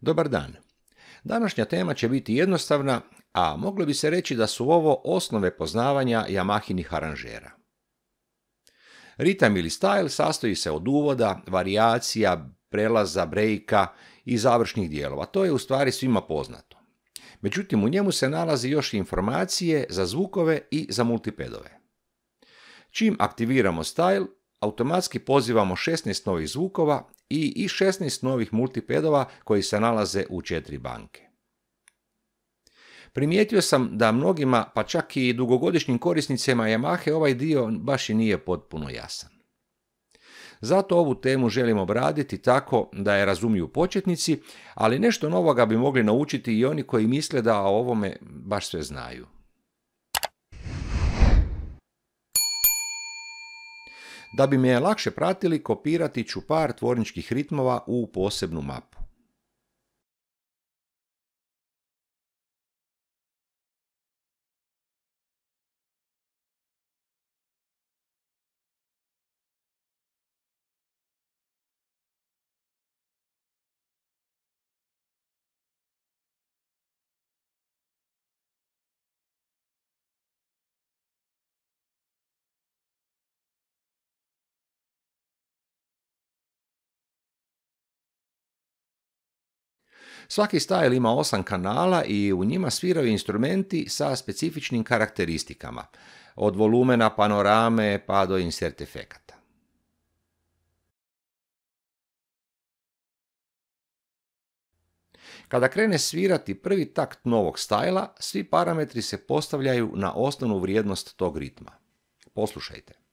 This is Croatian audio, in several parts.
Dobar dan. Današnja tema će biti jednostavna, a moglo bi se reći da su ovo osnove poznavanja Yamahinih aranžera. Ritam ili style sastoji se od uvoda, varijacija, prelaza, brejka i završnih dijelova. To je u stvari svima poznato. Međutim, u njemu se nalazi još informacije za zvukove i za multipedove. Čim aktiviramo style, automatski pozivamo 16 novih zvukova i 16 novih multipedova koji se nalaze u četiri banke. Primijetio sam da mnogima, pa čak i dugogodišnjim korisnicima Yamahe, ovaj dio baš i nije potpuno jasan. Zato ovu temu želim obraditi tako da je razumiju početnici, ali nešto novoga bi mogli naučiti i oni koji misle da o ovome baš sve znaju. Da bi me lakše pratili, kopirati ću par tvorničkih ritmova u posebnu mapu. Svaki style ima osam kanala i u njima sviraju instrumenti sa specifičnim karakteristikama, od volumena, panorame pa do insert efekata. Kada krene svirati prvi takt novog stajla, svi parametri se postavljaju na osnovnu vrijednost tog ritma. Poslušajte.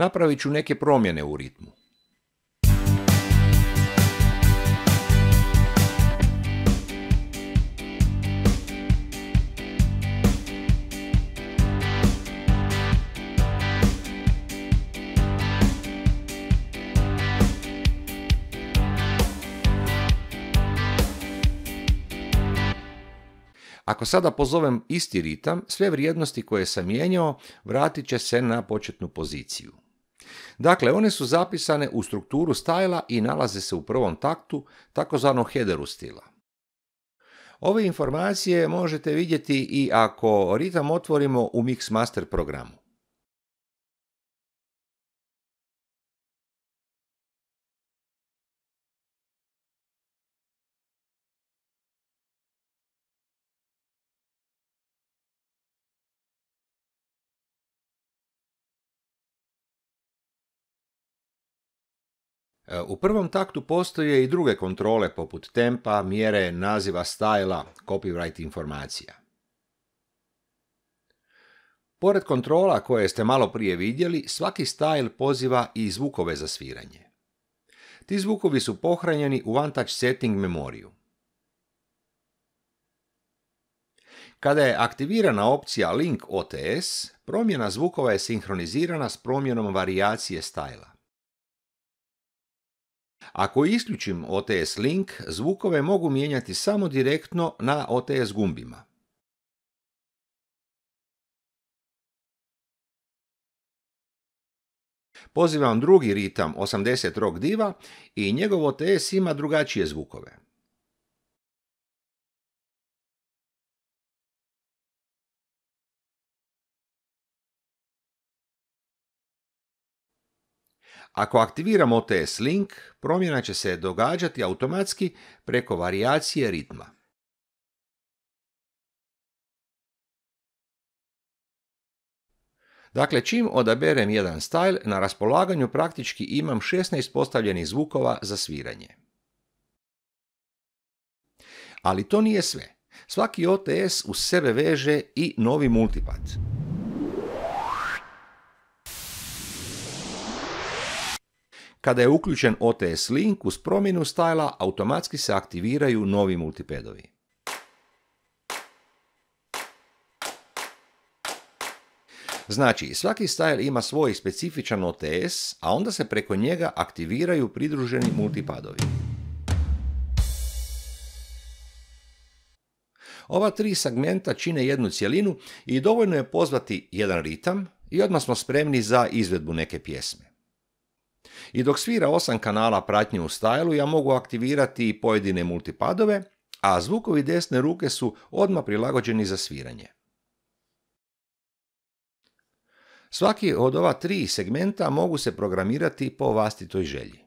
Napravit ću neke promjene u ritmu. Ako sada pozovem isti ritam, sve vrijednosti koje sam mijenjao vratit će se na početnu poziciju. Dakle, one su zapisane u strukturu stajla i nalaze se u prvom taktu, takozvanom headeru stila. Ove informacije možete vidjeti i ako ritam otvorimo u Mixmaster programu. U prvom taktu postoje i druge kontrole poput tempa, mjere, naziva stajla, copyright informacija. Pored kontrola koje ste malo prije vidjeli, svaki style poziva i zvukove za sviranje. Ti zvukovi su pohranjeni u OneTouch setting memoriju. Kada je aktivirana opcija Link OTS, promjena zvukova je sinhronizirana s promjenom varijacije stajla. Ako isključim OTS link, zvukove mogu mijenjati samo direktno na OTS gumbima. Pozivam drugi ritam 80 rock diva i njegov OTS ima drugačije zvukove. Ako aktiviramo OTS link, promjena će se događati automatski preko varijacije ritma. Dakle, čim odaberem jedan style, na raspolaganju praktički imam 16 postavljenih zvukova za sviranje. Ali to nije sve. Svaki OTS u sebe veže i novi multipad. Kada je uključen OTS link uz promjenu stajla, automatski se aktiviraju novi multipedovi. Znači, svaki style ima svoj specifičan OTS, a onda se preko njega aktiviraju pridruženi multipadovi. Ova tri segmenta čine jednu cjelinu i dovoljno je pozvati jedan ritam i odmah smo spremni za izvedbu neke pjesme. I dok svira osam kanala pratnje u stajlu, ja mogu aktivirati pojedine multipadove, a zvukovi desne ruke su odmah prilagođeni za sviranje. Svaki od ova tri segmenta mogu se programirati po vlastitoj želji.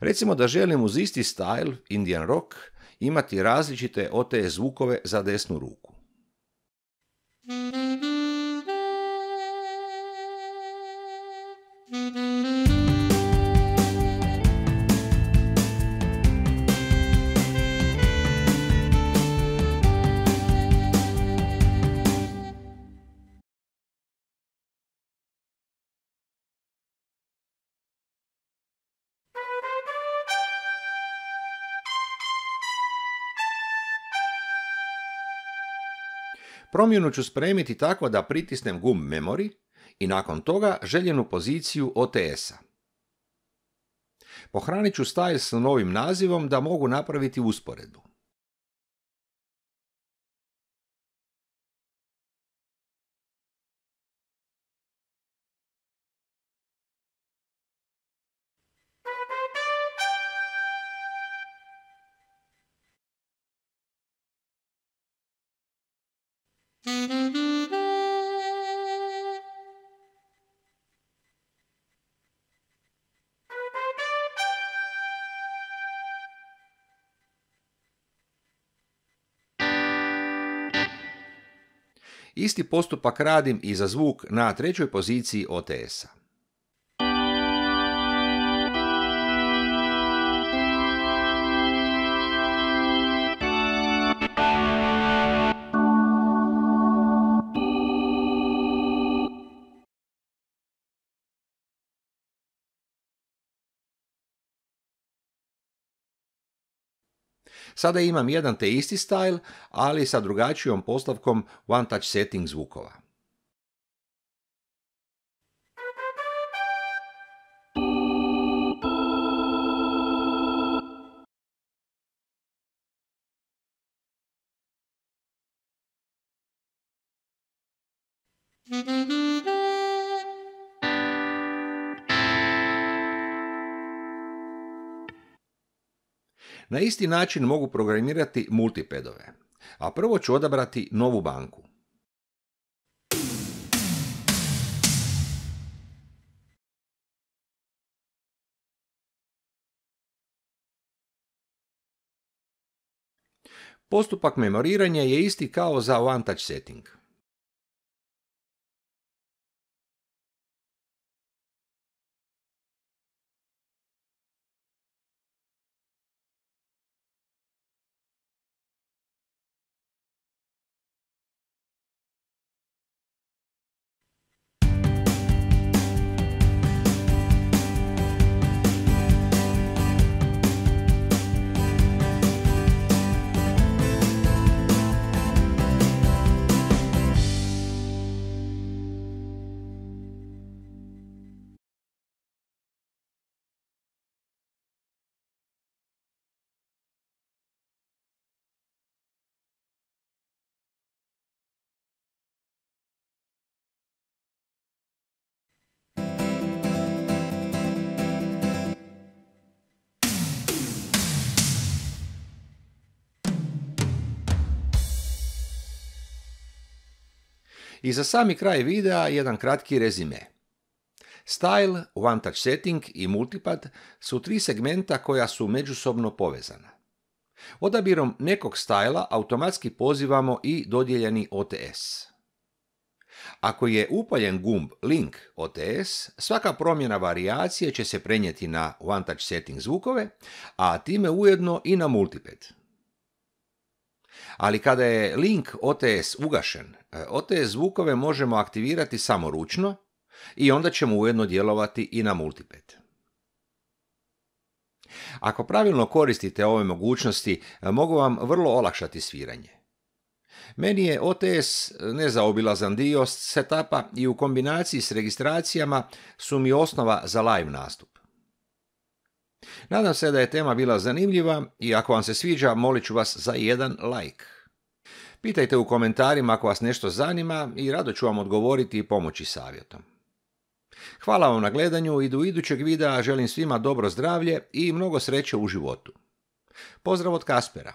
Recimo da želim uz isti style, Indian rock, imati različite OTE zvukove za desnu ruku. Promjenu ću spremiti tako da pritisnem gumb Memory i nakon toga željenu poziciju OTS-a. Pohranit ću style s novim nazivom da mogu napraviti usporedu. Isti postupak radim i za zvuk na trećoj poziciji OTS-a. Sada imam jedan te isti style, ali sa drugačijom postavkom one touch setting zvukova. Na isti način mogu programirati multipedove, a prvo ću odabrati novu banku. Postupak memoriranja je isti kao za one touch setting. I za sami kraj videa jedan kratki rezime. Style, One Touch Setting i Multipad su tri segmenta koja su međusobno povezana. Odabirom nekog stajla automatski pozivamo i dodijeljeni OTS. Ako je upaljen gumb Link OTS, svaka promjena varijacije će se prenijeti na One Touch Setting zvukove, a time ujedno i na Multipad. Ali kada je link OTS ugašen, e, OTS zvukove možemo aktivirati samo ručno i onda ćemo ujedno djelovati i na multipad. Ako pravilno koristite ove mogućnosti, e, mogu vam vrlo olakšati sviranje. Meni je OTS nezaobilazan dio setapa i u kombinaciji s registracijama su mi osnova za live nastup. Nadam se da je tema bila zanimljiva i ako vam se sviđa molit ću vas za jedan like. Pitajte u komentarima ako vas nešto zanima i rado ću vam odgovoriti i pomoći savjetom. Hvala vam na gledanju i do idućeg videa želim svima dobro zdravlje i mnogo sreće u životu. Pozdrav od Kaspera.